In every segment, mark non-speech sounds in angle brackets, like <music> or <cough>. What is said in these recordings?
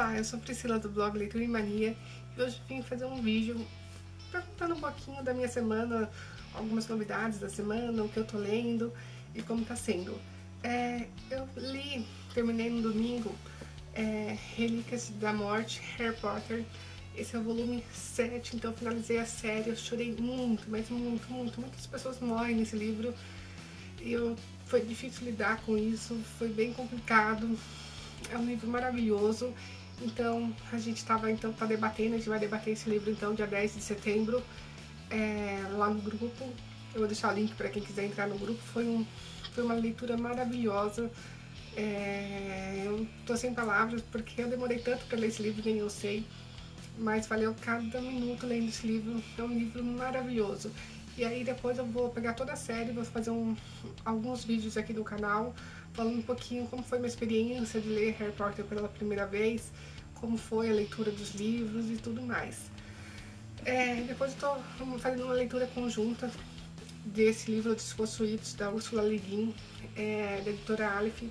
Olá, eu sou Priscila do blog Leitura e Mania e hoje vim fazer um vídeo perguntando um pouquinho da minha semana, algumas novidades da semana, o que eu tô lendo e como tá sendo. É, eu li, terminei no domingo, é, Relíquias da Morte, Harry Potter. Esse é o volume 7, então eu finalizei a série, eu chorei muito, mas muito, muito. Muitas pessoas morrem nesse livro e eu, foi difícil lidar com isso, foi bem complicado. É um livro maravilhoso então, a gente estava então tá debatendo, a gente vai debater esse livro então dia 10 de setembro é, lá no grupo. Eu vou deixar o link para quem quiser entrar no grupo. Foi, um, foi uma leitura maravilhosa. É, eu tô sem palavras porque eu demorei tanto para ler esse livro, nem eu sei. Mas valeu cada minuto lendo esse livro. É um livro maravilhoso. E aí depois eu vou pegar toda a série, vou fazer um, alguns vídeos aqui no canal falando um pouquinho como foi minha experiência de ler Harry Potter pela primeira vez, como foi a leitura dos livros e tudo mais. É, depois estou fazendo uma leitura conjunta desse livro Despossuídos, da Ursula Le Guin, é, da editora Aleph.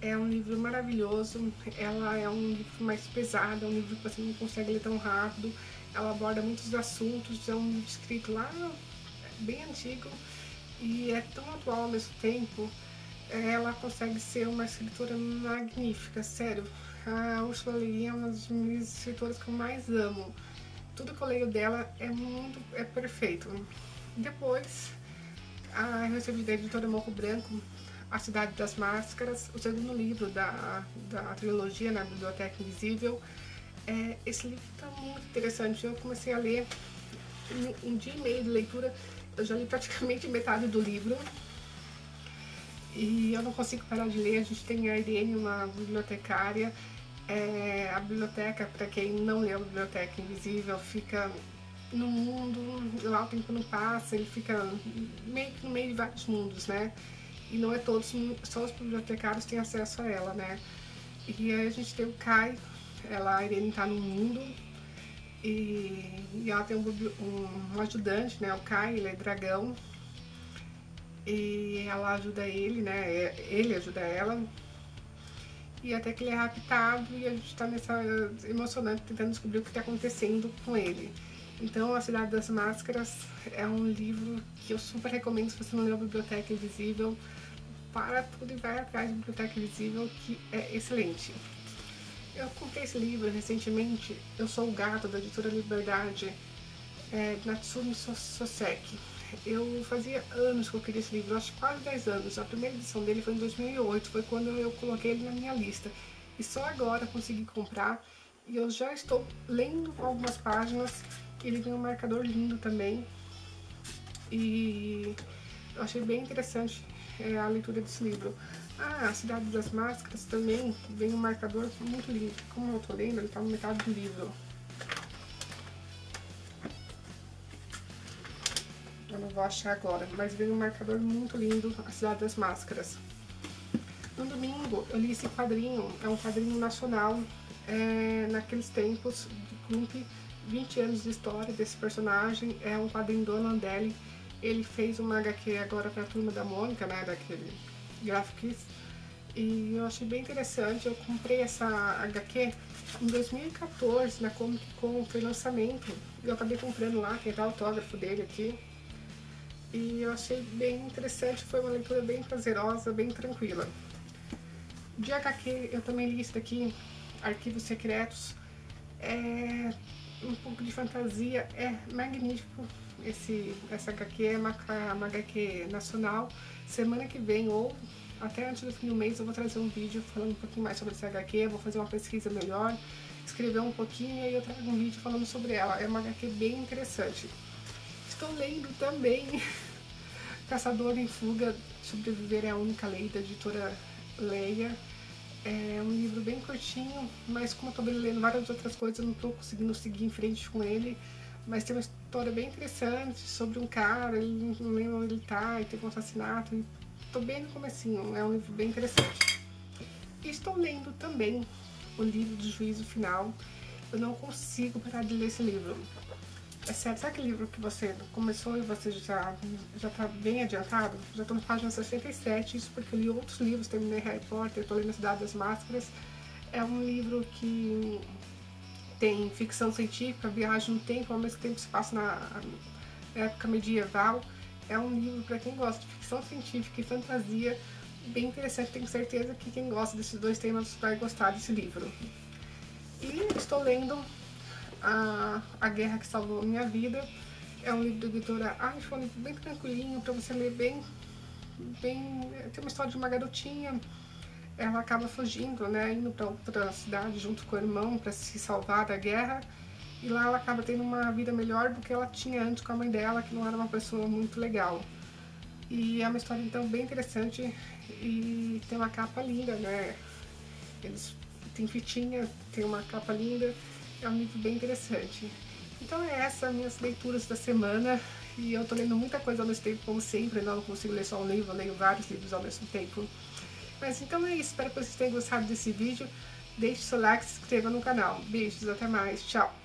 É um livro maravilhoso, ela é um livro mais pesado, é um livro que você não consegue ler tão rápido, ela aborda muitos assuntos, é um livro escrito lá bem antigo e é tão atual ao mesmo tempo ela consegue ser uma escritora magnífica, sério. A Ursula Le Guin é uma das minhas escritoras que eu mais amo. Tudo que eu leio dela é muito é perfeito. Depois, a, eu recebi da editora Morro Branco A Cidade das Máscaras, o segundo livro da, da trilogia na Biblioteca Invisível. É, esse livro está muito interessante. Eu comecei a ler em um dia e meio de leitura, eu já li praticamente metade do livro. E eu não consigo parar de ler. A gente tem a Irene, uma bibliotecária. É, a biblioteca, para quem não leu a Biblioteca Invisível, fica no mundo, lá o tempo não passa, ele fica meio que no meio de vários mundos, né? E não é todos, só os bibliotecários têm acesso a ela, né? E aí a gente tem o Kai, ela, a Irene tá no mundo, e, e ela tem um, um, um ajudante, né? O Kai, ele é dragão, e ela ajuda ele, né? É, ele ajuda ela. E até que ele é raptado e a gente tá nessa emocionante tentando descobrir o que está acontecendo com ele. Então, A Cidade das Máscaras é um livro que eu super recomendo se você não leu a Biblioteca Invisível. Para tudo e vai atrás da Biblioteca Invisível, que é excelente. Eu comprei esse livro recentemente, Eu Sou o Gato, da editora Liberdade, é, Natsumi Soseki. Eu fazia anos que eu queria esse livro, acho quase 10 anos. A primeira edição dele foi em 2008, foi quando eu coloquei ele na minha lista. E só agora consegui comprar. E eu já estou lendo algumas páginas. Ele tem um marcador lindo também. E eu achei bem interessante é, a leitura desse livro. Ah, A Cidade das Máscaras também vem um marcador muito lindo. Como eu estou lendo, ele está no metade do livro. Vou achar agora, mas veio um marcador muito lindo, A Cidade das Máscaras. No domingo, eu li esse quadrinho, é um quadrinho nacional, é, naqueles tempos Clump, 20 anos de história desse personagem, é um quadrinho do Landelli. Ele fez uma HQ agora para a Turma da Mônica, né, daquele Graphics, e eu achei bem interessante. Eu comprei essa HQ em 2014 na Comic Con, foi lançamento, e eu acabei comprando lá, tem o autógrafo dele aqui. E eu achei bem interessante, foi uma leitura bem prazerosa, bem tranquila. De HQ, eu também li isso daqui, Arquivos Secretos. É um pouco de fantasia, é magnífico. Esse, essa HQ é uma, uma HQ nacional. Semana que vem, ou até antes do fim do mês, eu vou trazer um vídeo falando um pouquinho mais sobre essa HQ, vou fazer uma pesquisa melhor, escrever um pouquinho e aí eu trago um vídeo falando sobre ela. É uma HQ bem interessante. Estou lendo também <laughs> Caçador em Fuga, Sobreviver é a Única Lei, da editora Leia. É um livro bem curtinho, mas como eu tô lendo várias outras coisas, eu não tô conseguindo seguir em frente com ele. Mas tem uma história bem interessante sobre um cara, ele não lembra onde ele tá, e teve um assassinato. E tô bem no comecinho, é um livro bem interessante. E estou lendo também o livro do Juízo Final. Eu não consigo parar de ler esse livro. É sério, sabe aquele livro que você começou e você já já tá bem adiantado? Já tô na página 67, isso porque eu li outros livros, terminei Harry Potter, tô lendo A Cidade das Máscaras. É um livro que tem ficção científica, viagem no tempo, ao mesmo tempo se passa na época medieval. É um livro para quem gosta de ficção científica e fantasia, bem interessante. Tenho certeza que quem gosta desses dois temas vai gostar desse livro. E estou lendo a, a Guerra que Salvou Minha Vida. É um livro da editora iPhone, bem tranquilinho, para você ler bem, bem... Tem uma história de uma garotinha, ela acaba fugindo, né, indo para outra cidade junto com o irmão para se salvar da guerra. E lá ela acaba tendo uma vida melhor do que ela tinha antes com a mãe dela, que não era uma pessoa muito legal. E é uma história então bem interessante e tem uma capa linda, né? Eles tem fitinha, tem uma capa linda, é um livro bem interessante. Então é essa minhas leituras da semana e eu tô lendo muita coisa ao mesmo tempo, como sempre, não consigo ler só um livro, eu leio vários livros ao mesmo tempo. Mas então é isso, espero que vocês tenham gostado desse vídeo. Deixe seu like se inscreva no canal. Beijos, até mais, tchau!